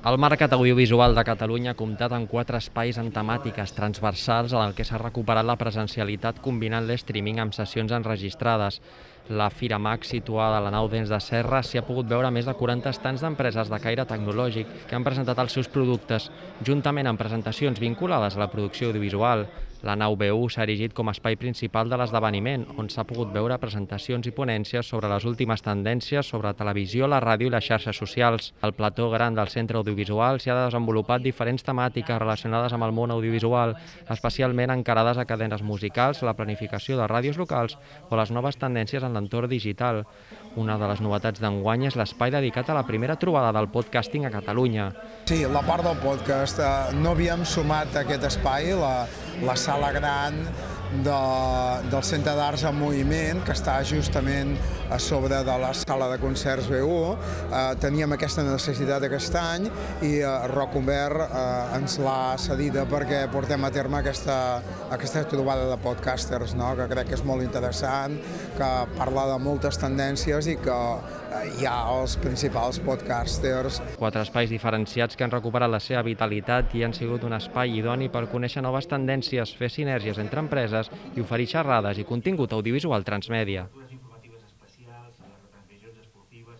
El Mercat Audiovisual de Catalunya ha comptat amb quatre espais amb temàtiques transversals en el que s'ha recuperat la presencialitat combinant l'streaming amb sessions enregistrades. La Fira Max, situada a la nau Dents de Serra, s'hi ha pogut veure més de 40 estants d'empreses de caire tecnològic que han presentat els seus productes, juntament amb presentacions vinculades a la producció audiovisual. La nau B1 s'ha erigit com a espai principal de l'esdeveniment, on s'ha pogut veure presentacions i ponències sobre les últimes tendències sobre televisió, la ràdio i les xarxes socials. Al plató gran del centre audiovisual s'hi ha desenvolupat diferents temàtiques relacionades amb el món audiovisual, especialment encarades a cadenes musicals, la planificació de ràdios locals o les noves tendències en l'entorn digital. Una de les novetats d'enguany és l'espai dedicat a la primera trobada del podcasting a Catalunya. Sí, la part del podcast. Eh, no havíem sumat aquest espai, la, la sala gran de, del Centre d'Arts en Moviment, que està justament a sobre de la sala de concerts B1. Eh, teníem aquesta necessitat aquest any i eh, Roc Obert eh, ens l'ha cedida perquè portem a terme aquesta, aquesta trobada de podcasters, no? que crec que és molt interessant, que parla de moltes tendències i que eh, hi ha els principals podcasters. Quatre espais diferenciats que han recuperat la seva vitalitat i han sigut un espai idoni per conèixer noves tendències, fer sinergies entre empreses xerrades i oferir xerrades i contingut audiovisual transmèdia.